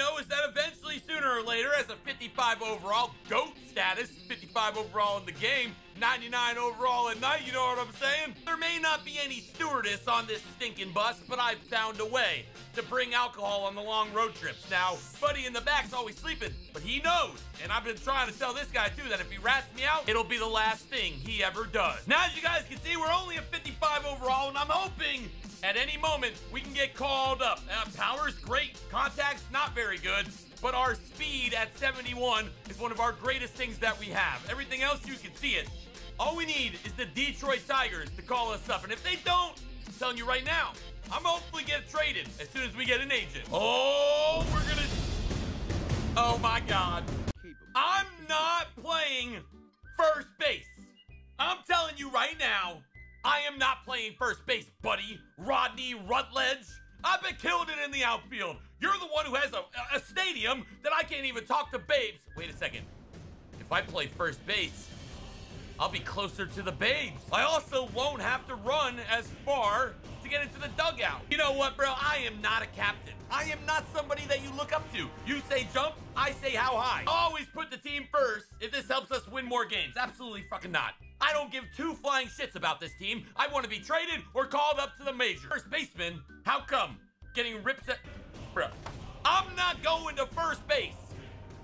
know is that eventually, sooner or later, as a 55 overall, GOAT status, 55 overall in the game, 99 overall at night, you know what I'm saying? There may not be any stewardess on this stinking bus, but I've found a way to bring alcohol on the long road trips. Now, Buddy in the back's always sleeping, but he knows. And I've been trying to tell this guy too that if he rats me out, it'll be the last thing he ever does. Now, as you guys can see, we're only a 55 overall, and I'm hoping at any moment we can get called up. Uh, power's great, contact's not very good, but our speed at 71 is one of our greatest things that we have. Everything else, you can see it. All we need is the Detroit Tigers to call us up, and if they don't, I'm telling you right now, I'm hopefully get traded as soon as we get an agent. Oh, we're gonna. Oh my God. I'm not playing first base. I'm telling you right now, I am not playing first base, buddy. Rodney Rutledge. I've been killing it in the outfield. You're the one who has a, a stadium that I can't even talk to babes. Wait a second. If I play first base, I'll be closer to the babes. I also won't have to run as far to get into the dugout. You know what, bro? I am not a captain. I am not somebody that you look up to. You say jump, I say how high. Always put the team first if this helps us win more games. Absolutely fucking not. I don't give two flying shits about this team. I want to be traded or called up to the major. First baseman, how come? Getting ripped at... Bro, I'm not going to first base.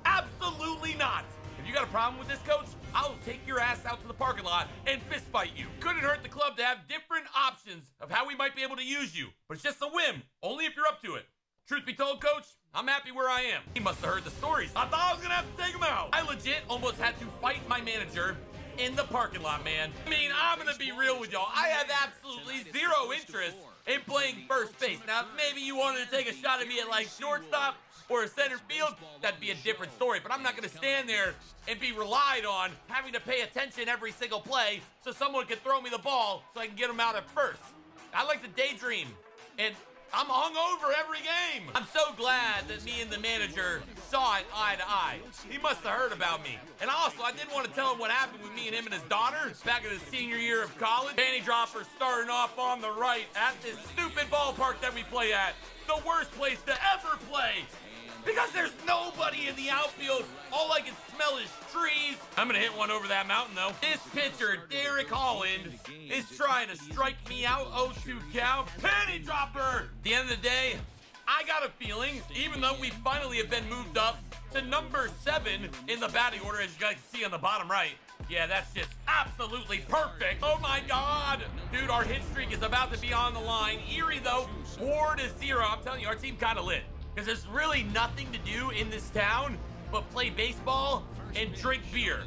Absolutely not. You got a problem with this, coach, I'll take your ass out to the parking lot and fist fight you. Couldn't hurt the club to have different options of how we might be able to use you, but it's just a whim, only if you're up to it. Truth be told, coach, I'm happy where I am. He must have heard the stories. I thought I was gonna have to take him out. I legit almost had to fight my manager in the parking lot, man. I mean, I'm gonna be real with y'all. I have absolutely zero interest in playing first base. Now, maybe you wanted to take a shot at me at like shortstop or a center field, that'd be a different story. But I'm not gonna stand there and be relied on having to pay attention every single play so someone can throw me the ball so I can get them out at first. I like to daydream and I'm hungover every game. I'm so glad that me and the manager saw it eye to eye. He must have heard about me. And also, I didn't want to tell him what happened with me and him and his daughter back in his senior year of college. Panty dropper starting off on the right at this stupid ballpark that we play at. The worst place to ever play. Because there's nobody in the outfield. All I can smell is trees. I'm gonna hit one over that mountain though. This pitcher, Derek Holland, is trying to strike me out 0-2 count. Penny dropper! At the end of the day, I got a feeling, even though we finally have been moved up to number seven in the batting order, as you guys can see on the bottom right. Yeah, that's just absolutely perfect. Oh my God. Dude, our hit streak is about to be on the line. Erie though, four to zero. I'm telling you, our team kind of lit because there's really nothing to do in this town but play baseball and drink beer.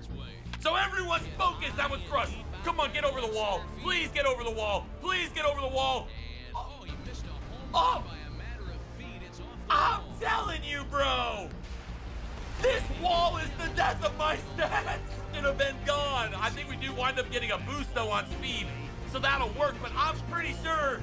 So everyone's focused on what's crushed. Come on, get over the wall. Please get over the wall. Please get over the wall. Oh, oh. I'm telling you, bro. This wall is the death of my stats. Should have been gone. I think we do wind up getting a boost though on speed, so that'll work. But I'm pretty sure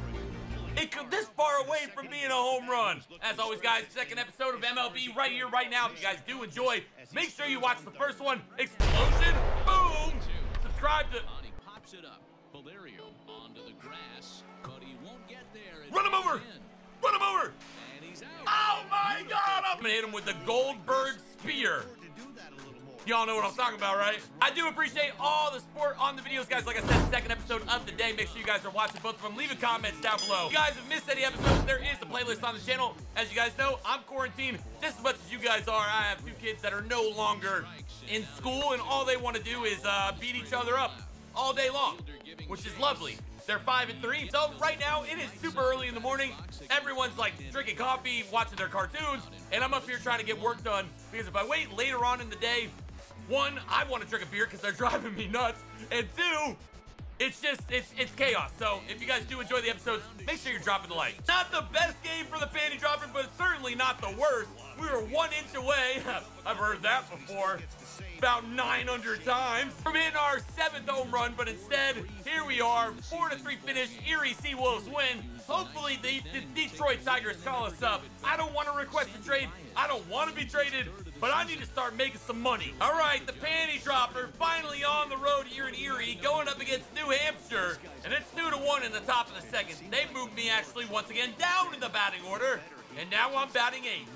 it could this far away from being a home run. As always, guys, second episode of MLB right here, right now. If you guys do enjoy, make sure you watch the first one. Explosion, boom. Subscribe to. pops it up. Valerio onto the grass, but he won't get there. Run him over. Run him over. And he's out. Oh my God! I'm gonna hit him with the Goldberg spear. Y'all know what I'm talking about, right? I do appreciate all the support on the videos, guys. Like I said, second episode of the day. Make sure you guys are watching both of them. Leave a comment down below. If you guys have missed any episodes, there is a playlist on the channel. As you guys know, I'm quarantined just as much as you guys are. I have two kids that are no longer in school, and all they want to do is uh, beat each other up all day long, which is lovely. They're five and three. So right now it is super early in the morning. Everyone's like drinking coffee, watching their cartoons, and I'm up here trying to get work done because if I wait later on in the day, one, I want to drink a beer because they're driving me nuts, and two, it's just, it's it's chaos. So if you guys do enjoy the episodes, make sure you're dropping the like. Not the best game for the panty dropper, but certainly not the worst. We were one inch away. I've heard that before. About 900 times from hitting our seventh home run, but instead, here we are, four to three finish. Erie Seawolves win. Hopefully, the, the Detroit Tigers call us up. I don't want to request a trade. I don't want to be traded, but I need to start making some money. All right, the panty dropper finally on the road here in Erie, going up against New Hampshire, and it's two to one in the top of the second. They moved me actually once again down in the batting order, and now I'm batting eight.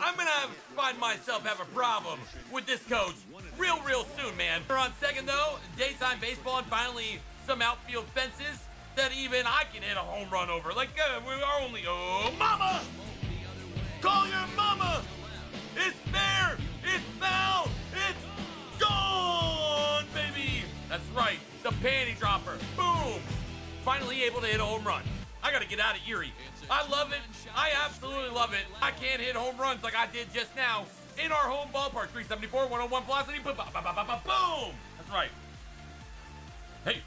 I'm gonna have, find myself have a problem with this coach real, real soon, man. We're on second though, daytime baseball, and finally some outfield fences that even I can hit a home run over. Like uh, we are only oh mama, call your mama. It's fair. It's foul. It's gone, baby. That's right. The panty dropper. Boom. Finally able to hit a home run. I gotta get out of Erie. I love it. I absolutely love it. I can't hit home runs like I did just now in our home ballpark. 374, 101 velocity. Boom. That's right. Hey,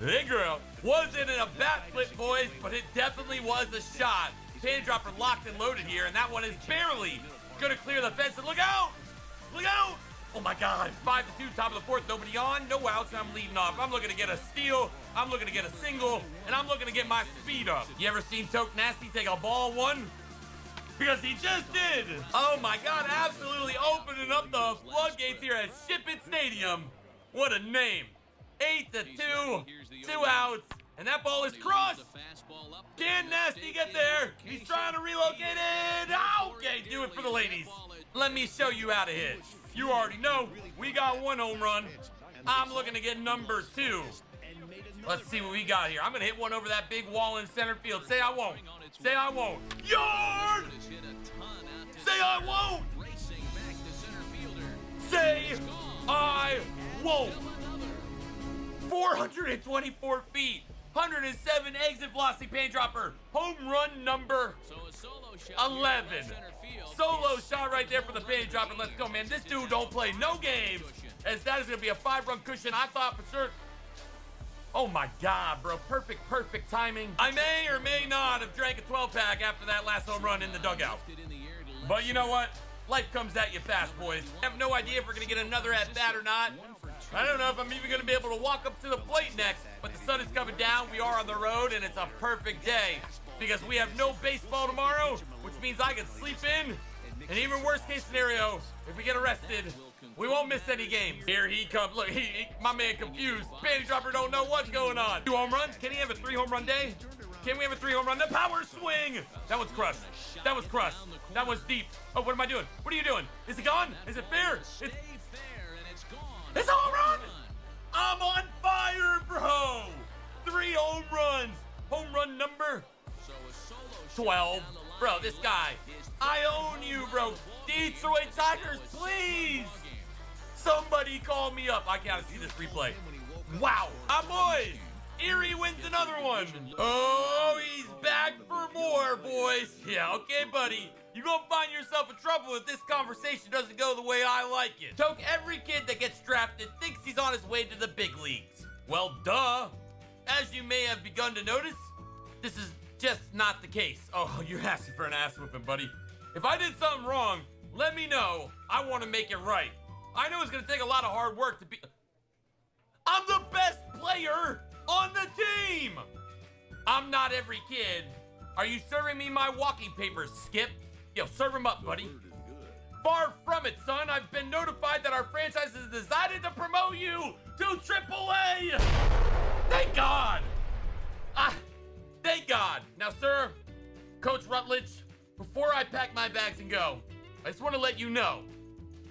hey, girl. Wasn't in a bat flip, boys, but it definitely was a shot. Panty dropper locked and loaded here, and that one is barely gonna clear the fence. And look out! Look out! Oh my God, five to two, top of the fourth, nobody on, no outs, I'm leading off. I'm looking to get a steal, I'm looking to get a single, and I'm looking to get my speed up. You ever seen Toke Nasty take a ball one? Because he just did. Oh my God, absolutely opening up the floodgates here at Ship It Stadium. What a name. Eight to two, two outs, and that ball is crushed. Can Nasty get there? He's trying to relocate it. Okay, do it for the ladies. Let me show you how to hit. You already know we got one home run. I'm looking to get number two. Let's see what we got here. I'm going to hit one over that big wall in center field. Say I won't. Say I won't. Yard! Say I won't! Say I won't! 424 feet, 107 exit velocity panty dropper, home run number 11. Solo shot right there for the panty dropper. Let's go, man. This dude don't play no games, as that is going to be a five-run cushion. I thought for sure. Oh my God, bro. Perfect, perfect timing. I may or may not have drank a 12-pack after that last home run in the dugout. But you know what? Life comes at you fast, boys. I have no idea if we're going to get another at-bat or not. I don't know if I'm even going to be able to walk up to the plate next, but the sun is coming down. We are on the road, and it's a perfect day because we have no baseball tomorrow, which means I can sleep in. And even worst case scenario, if we get arrested, we won't miss any games. Here he comes. Look, he, he my man confused. Panty dropper don't know what's going on. Two home runs? Can he have a three home run day? Can we have a three home run? The power swing! That was crushed. That was crushed. That was deep. Oh, what am I doing? What are you doing? Is it gone? Is it fair? It's, it's a home run! I'm on fire, bro! Three home runs. Home run number 12. Bro, this guy. I own you, bro. Detroit Tigers, please! Somebody call me up. I gotta see this replay. Wow. My boys. Erie wins another one. Oh, he's back for more, boys. Yeah, okay, buddy. You're gonna find yourself in trouble if this conversation doesn't go the way I like it. Toke, every kid that gets drafted thinks he's on his way to the big leagues. Well, duh. As you may have begun to notice, this is just not the case. Oh, you're asking for an ass whooping, buddy. If I did something wrong, let me know. I want to make it right. I know it's gonna take a lot of hard work to be. I'm the best player on the team! I'm not every kid. Are you serving me my walking papers, Skip? Yo, serve them up, buddy. Far from it, son. I've been notified that our franchise has decided to promote you to AAA. Thank God. Ah, thank God. Now, sir, Coach Rutledge, before I pack my bags and go, I just want to let you know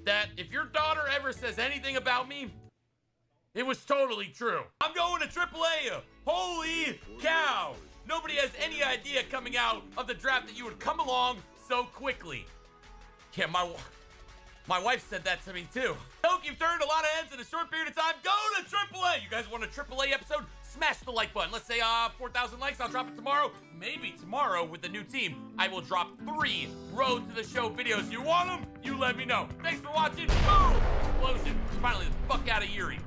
that if your daughter ever says anything about me, it was totally true. I'm going to AAA. Holy cow. Nobody has any idea coming out of the draft that you would come along so quickly. Yeah, my my wife said that to me too. Hope you've turned a lot of heads in a short period of time. Go to AAA. You guys want a AAA episode? Smash the like button. Let's say uh 4,000 likes. I'll drop it tomorrow. Maybe tomorrow with the new team. I will drop three Road to the Show videos. You want them? You let me know. Thanks for watching. Boom! Explosion. Finally, the fuck out of Erie.